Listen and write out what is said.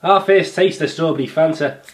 Our first taste of strawberry Fanta.